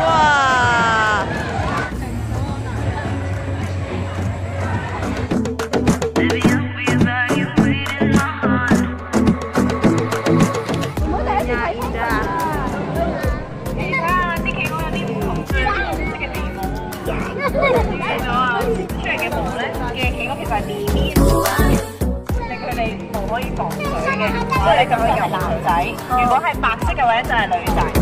哇！我们在这里看恐龙啊！其他地区都有不同。出来几条呢？看起来看起来绵绵的。可以防水嘅，所以你就可以由男仔。如果係白色嘅話，就係女仔。